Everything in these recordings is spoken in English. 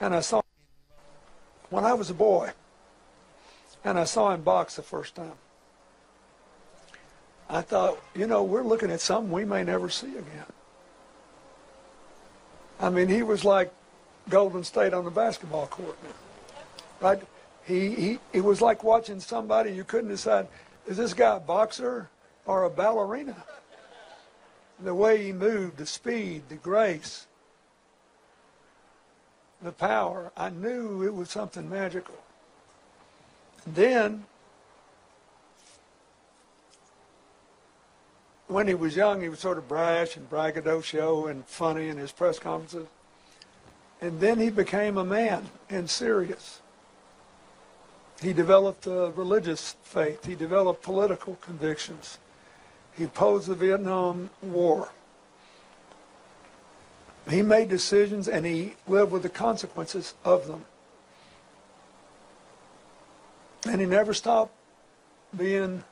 and I saw when I was a boy, and I saw him box the first time. I thought, you know, we're looking at something we may never see again. I mean, he was like Golden State on the basketball court, right? He, he, it was like watching somebody you couldn't decide, is this guy a boxer or a ballerina? The way he moved, the speed, the grace, the power, I knew it was something magical. Then, when he was young, he was sort of brash and braggadocio and funny in his press conferences. And then he became a man and serious. He developed a religious faith. He developed political convictions. He opposed the Vietnam War. He made decisions and he lived with the consequences of them. And he never stopped being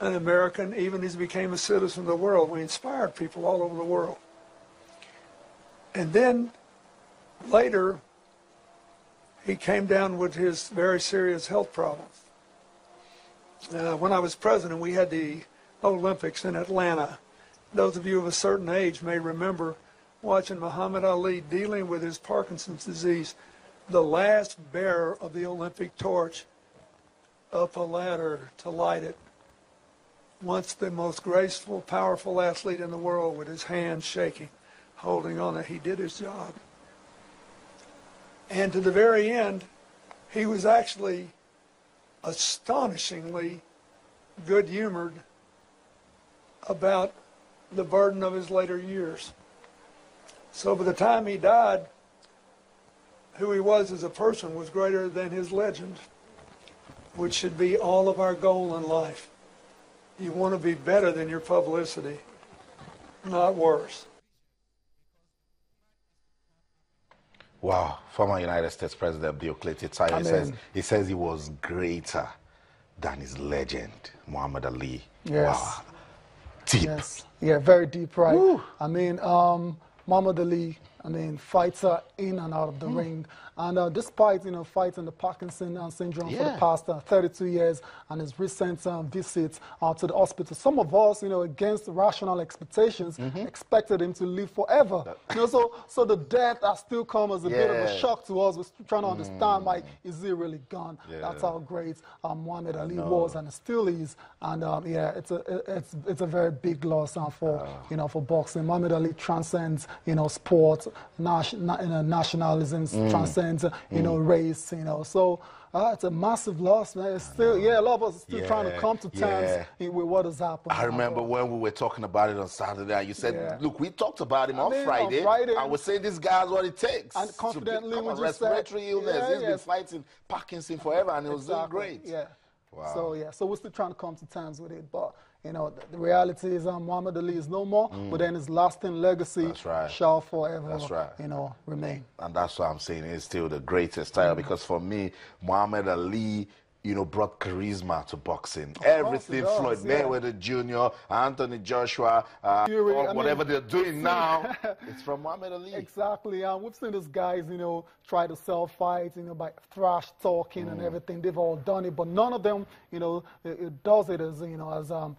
an American, even as he became a citizen of the world. We inspired people all over the world. And then later, he came down with his very serious health problems. Uh, when I was president, we had the Olympics in Atlanta. Those of you of a certain age may remember watching Muhammad Ali dealing with his Parkinson's disease, the last bearer of the Olympic torch up a ladder to light it. Once the most graceful, powerful athlete in the world with his hands shaking, holding on it. He did his job. And to the very end, he was actually astonishingly good humored about the burden of his later years. So by the time he died, who he was as a person was greater than his legend, which should be all of our goal in life. You want to be better than your publicity, not worse. Wow, former United States President Bill Clinton says he says he was greater than his legend, Muhammad Ali. Yes. Wow. Deep. Yes. Yeah, very deep, right? Woo. I mean, um, Muhammad Ali, I mean, fights are in and out of the mm. ring. And uh, despite, you know, fighting the Parkinson uh, syndrome yeah. for the past uh, 32 years and his recent um, visits uh, to the hospital, some of us, you know, against rational expectations, mm -hmm. expected him to live forever. you know, so, so the death has still come as a yeah. bit of a shock to us. We're trying to understand, mm. like, is he really gone? Yeah. That's how great um, Muhammad Ali was and still is. And um, yeah, it's a, it's, it's a very big loss uh, for, oh. you know, for boxing. Muhammad Ali transcends, you know, sport, nation, nationalism, mm. transcends you know, mm. race, you know. So uh, it's a massive loss, man. It's still, yeah, a lot of us are still yeah, trying to come to terms yeah. with what has happened. I remember when we were talking about it on Saturday, and you said, yeah. look, we talked about him on, mean, Friday, on Friday. I was saying this guy's what it takes. And confidently, to respiratory said, illness. He's been fighting Parkinson forever, and it was exactly. doing great. Yeah. Wow. So, yeah, so we're still trying to come to terms with it, but you know, the, the reality is um, Muhammad Ali is no more, mm. but then his lasting legacy right. shall forever, right. you know, remain. And that's what I'm saying. It's still the greatest style mm. because for me, Muhammad Ali you know, brought charisma to boxing. Of Everything does, Floyd yeah. Mayweather Jr., Anthony Joshua, uh, Fury, or whatever mean, they're doing now, it's from Muhammad Ali. Exactly. Um, we've seen those guys, you know, try to sell fights, you know, by thrash talking mm. and everything. They've all done it, but none of them, you know, it, it does it as, you know, as um,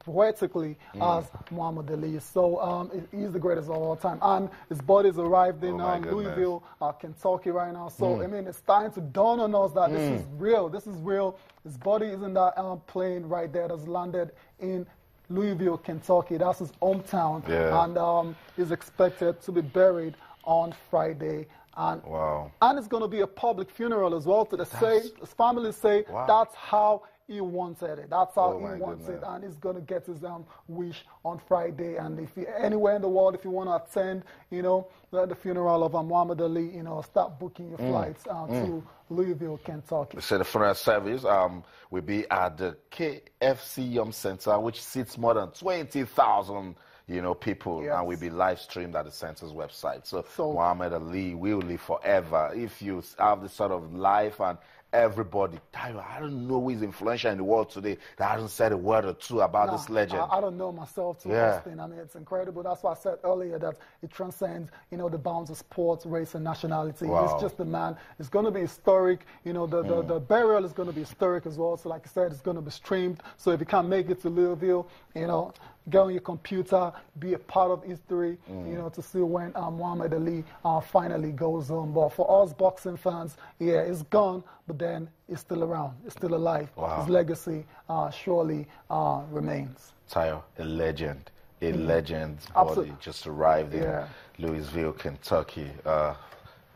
poetically mm. as Muhammad Ali. So um, he's the greatest of all time. And his body's arrived in oh um, Louisville, uh, Kentucky right now. So, mm. I mean, it's starting to dawn on us that this mm. is real. This is real. His body is in that um, plane right there that's landed in Louisville, Kentucky. That's his hometown. Yeah. And um, he's expected to be buried on Friday. And, wow. and it's going to be a public funeral as well. To the say, his family say wow. that's how he wanted it. That's how oh he wants goodness. it, and he's going to get his um, wish on Friday. And if you anywhere in the world, if you want to attend, you know, the funeral of um, Muhammad Ali, you know, start booking your mm. flights mm. to Louisville, Kentucky. So the funeral service um, will be at the KFC Yum Center, which seats more than 20,000 you know, people, Yes. and will be live streamed at the center's website. So, So- Muhammad Ali will live forever. If you have this sort of life and everybody, I don't know who is influential in the world today that hasn't said a word or two about this legend. I, I don't know myself too, Yeah. Austin. I mean, it's incredible. That's why I said earlier that it transcends, you know, the bounds of sports, race, and nationality. Wow. He's just a man. It's going to be historic. You know, the, the, Mm. the burial is going to be historic as well. So, like I said, it's going to be streamed. So, if you can't make it to Louisville, you know, go on your computer, be a part of history, Mm. you know, to see when uh, Muhammad Ali uh, finally goes home. But for us boxing fans, yeah, it's gone, but then it's still around. It's still alive. Wow. His legacy uh, surely uh, remains. Tayo, a legend, a legend's body Absolutely. just arrived in. Yeah. Louisville, Kentucky. Uh,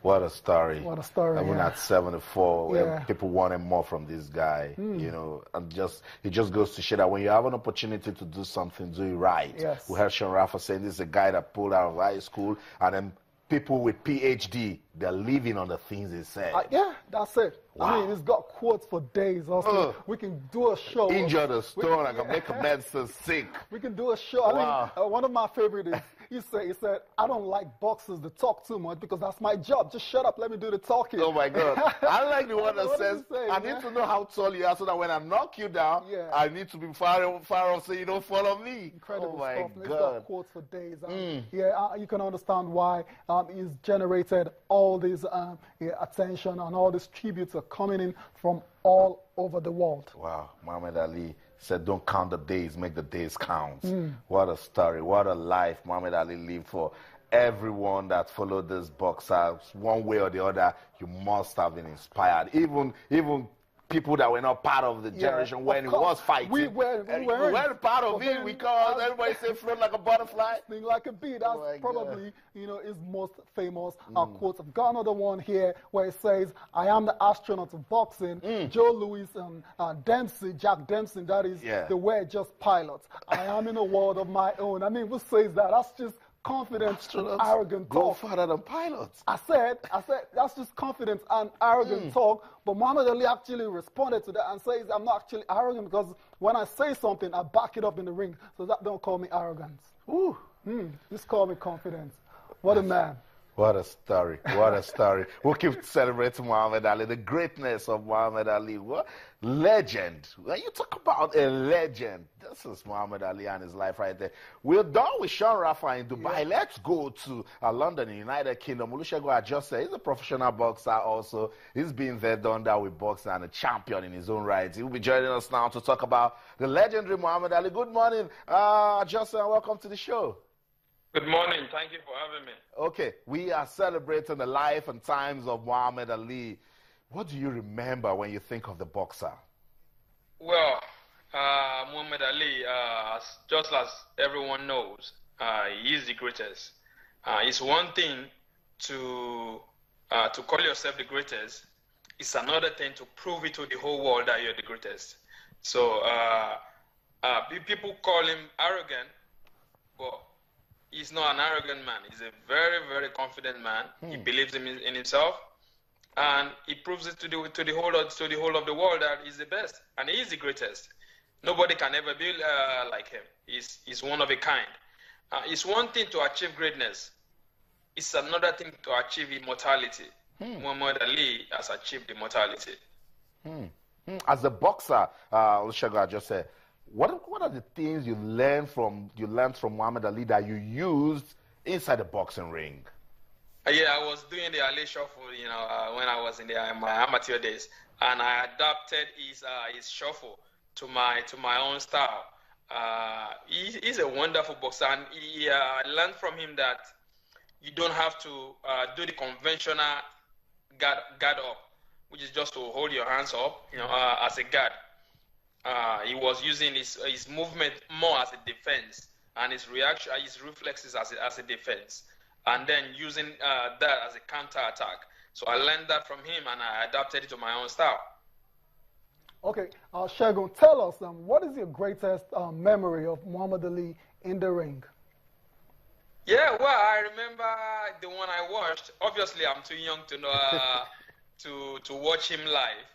what a story! What a story, Even yeah. at 74, Yeah. people wanted more from this guy, you know, and just it just goes to show that when you have an opportunity to do something, do it right. Yes. We heard Shawn Rapha saying this is a guy that pulled out of high school, and then people with PhD, they're living on the things he said. Uh, yeah, that's it. Wow. I mean, it's got quotes for days. Also, Ugh. We can do a show. Injure the stone, I can make a medicine sick. We can do a show. I Wow. mean, uh, one of my favorite is he said, he said, I don't like boxers to talk too much because that's my job. Just shut up, let me do the talking. Oh my God! I like the one that says, does it say, "I man? need to know how tall you are, so that when I knock you down, Yeah. I need to be far, far off, so you don't follow me." Incredible oh my stuff. It's got God! Mm. quotes for days. Um, Yeah, uh, you can understand why um, he's generated all this um, yeah, attention and all these tributes are coming in from all over the world. Wow, Muhammad Ali said, "Don't count the days, make the days count." Mm. What a story! What a life Muhammad Ali lived for. Everyone that followed this boxer, one way or the other, you must have been inspired. Even, even. People that were not part of the Yeah, generation when it was fighting, We were- we And weren't. part of it because everybody said float like a butterfly. Thing like a bee. That's Oh probably you know his most famous uh, quote. I've got another one here where it says, "I am the astronaut of boxing." Joe Louis and uh, Dempsey, Jack Dempsey. That is Yeah. the we're just pilots. I am in a world of my own. I mean, who says that? That's just confident, Astronauts arrogant go talk. further than pilots. I said, I said, that's just confidence and arrogant talk. But Muhammad Ali actually responded to that and says, I'm not actually arrogant because when I say something, I back it up in the ring. So that don't call me arrogance. Ooh. Hmm, just call me confidence. What a man. What a story. What a story. we'll keep celebrating Muhammad Ali, the greatness of Muhammad Ali. What legend. When you talk about a legend, this is Muhammad Ali and his life right there. We're done with Shawn Rapha in Dubai. Let's go to uh, London, United Kingdom. Olusegun Ajose is a professional boxer also. He's been there, done that with boxing and a champion in his own right. He will be joining us now to talk about the legendary Muhammad Ali. Good morning, uh, Ajose, and welcome to the show. Good morning. Thank you for having me. Okay, we are celebrating the life and times of Muhammad Ali. What do you remember when you think of the boxer? Well, uh, Muhammad Ali, uh, just as everyone knows, uh, he is the greatest. Uh, it's one thing to uh, to call yourself the greatest. It's another thing to prove it to the whole world that you're the greatest. So uh, uh, people call him arrogant, but he's not an arrogant man. He's a very, very confident man. He believes in, in himself, and he proves it to the to the whole of, to the whole of the world that he's the best and he is the greatest. Nobody can ever be uh, like him. He's he's one of a kind. Uh, it's one thing to achieve greatness. It's another thing to achieve immortality. Muhammad Ali has achieved immortality. Hmm, As a boxer, uh, just Ajose, what what are the things you learned from you learned from Muhammad Ali that you used inside the boxing ring? Uh, yeah, I was doing the Ali shuffle, you know, uh, when I was in the, uh, my amateur days, and I adapted his uh, his shuffle to my to my own style. Uh, he, he's a wonderful boxer, and uh, I learned from him that you don't have to do the conventional guard guard up, which is just to hold your hands up, you know, as a guard. He was using his his movement more as a defense, and his reaction, his reflexes as a, as a defense, and then using uh, that as a counter attack. So I learned that from him, and I adapted it to my own style. Okay, uh, Segun, tell us, um, what is your greatest uh, memory of Muhammad Ali in the ring? Yeah, well, I remember the one I watched. Obviously, I'm too young to know uh, to to watch him live.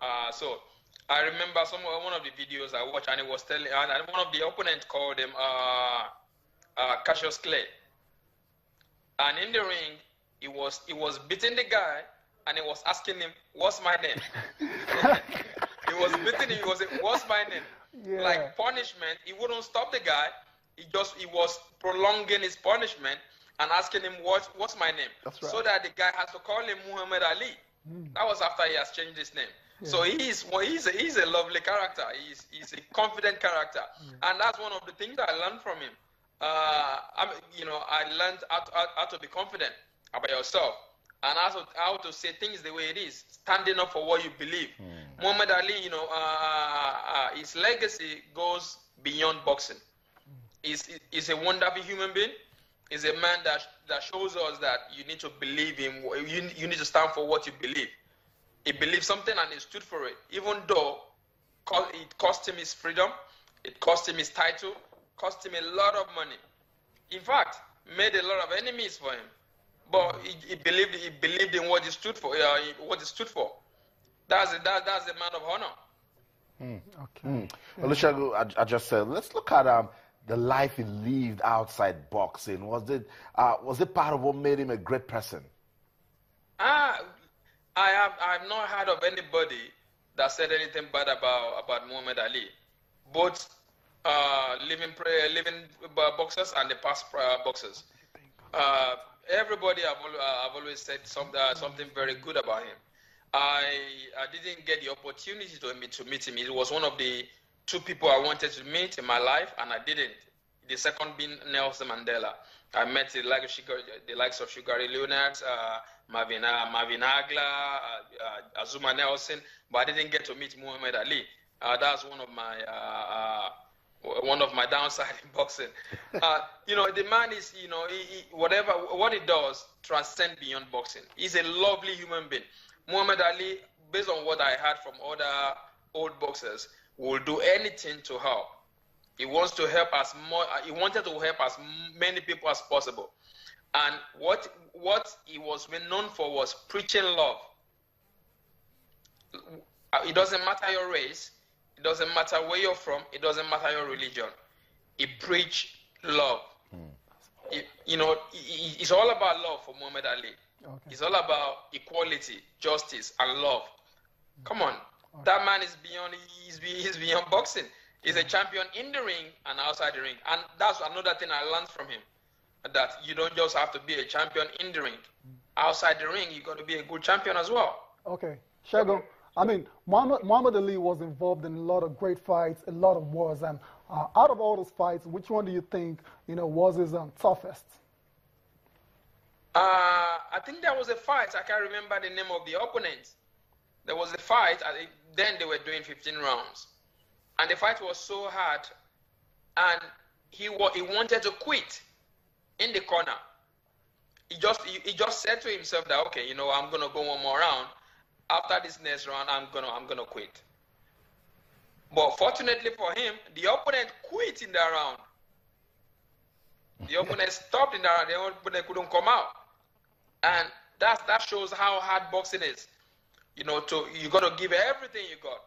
Uh, so I remember some one of the videos I watched, and it was telling, and one of the opponents called him uh, uh, Cassius Clay. And in the ring, he was he was beating the guy, and he was asking him, "What's my name?" he was beating him. He was, "What's my name?" Yeah. Like punishment, he wouldn't stop the guy. He just he was prolonging his punishment and asking him, "What what's my name?" Right. So that the guy has to call him Muhammad Ali. Mm. That was after he has changed his name. Yeah. So he's well, he's a, he's a lovely character. He's he's a confident character, and that's one of the things I learned from him. Uh, I you know I learned how to, how to be confident about yourself and also how to say things the way it is, standing up for what you believe. Mm. Muhammad Ali, you know, uh, uh, his legacy goes beyond boxing. He's, he's a wonderful human being. He's a man that, that shows us that you need to believe in, you, you need to stand for what you believe. He believed something and he stood for it, even though it cost him his freedom, it cost him his title, cost him a lot of money. In fact, made a lot of enemies for him. But he, he believed he believed in what he stood for. Uh, what he stood for. That's a, that, that's a man of honor. Mm. Okay. Mm. Olusegun, I, I, just said, let's look at um, the life he lived outside boxing. Was it uh, was it part of what made him a great person? Ah, I have I have not heard of anybody that said anything bad about about Muhammad Ali. Both uh, living living boxers and the past uh, boxers. Uh, everybody uh, have always said some, uh, something very good about him. I I didn't get the opportunity to meet to meet him. He was one of the two people I wanted to meet in my life, and I didn't. The second being Nelson Mandela. I met the likes of, Sugar, the likes of Sugar Ray Leonard, uh, Marvin, uh, Marvin Hagler, uh, uh, Azumah Nelson, but I didn't get to meet Muhammad Ali. Uh, that's one of my uh, one of my downside in boxing. Uh, you know, the man is, you know, he, he, whatever, what he does transcend beyond boxing. He's a lovely human being. Muhammad Ali, based on what I heard from other old boxers, will do anything to help. He wants to help as more. Uh, he wanted to help as many people as possible. And what what he was known for was preaching love. Uh, it doesn't matter your race. It doesn't matter where you're from. It doesn't matter your religion. He preached love. Mm. you know, it's all about love for Muhammad Ali. Okay. It's all about equality, justice, and love. Hmm. Come on, okay. that man is beyond. He's, he's beyond boxing. He's a hmm. champion in the ring and outside the ring, and that's another thing I learned from him. That you don't just have to be a champion in the ring. Hmm. Outside the ring, you got to be a good champion as well. Okay, Segun. I mean, Muhammad, Muhammad, Ali was involved in a lot of great fights, a lot of wars, and uh, out of all those fights, which one do you think, you know, was his um, toughest? Uh, I think there was a fight. I can't remember the name of the opponent. There was a fight. then they were doing 15 rounds, and the fight was so hard, and he he wanted to quit in the corner. He just he, he just said to himself that okay, you know, I'm gonna go one more round after this next round, I'm gonna I'm gonna quit. But fortunately for him, the opponent quit in that round. The opponent stopped in that round. The opponent couldn't come out, and that that shows how hard boxing is. You know, to you got to give everything you got.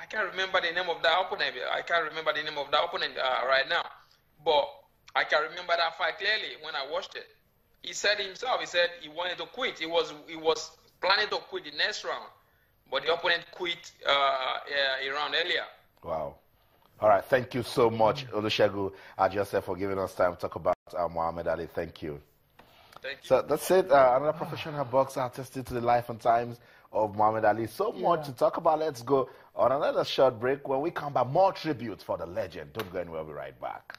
I can't remember the name of that opponent. I can't remember the name of that opponent uh, right now, but I can remember that fight clearly when I watched it. He said himself, he said he wanted to quit. He was he was planning to quit the next round, but the opponent quit uh, uh, a round earlier. Wow. All right. Thank you so much, Olusegun Ajose, for giving us time to talk about uh, Muhammad Ali. Thank you. Thank you. So that's it. Uh, another professional boxer attested to the life and times of Muhammad Ali. So yeah. much to talk about. Let's go on another short break. When we come back, more tributes for the legend. Don't go anywhere. We'll be right back.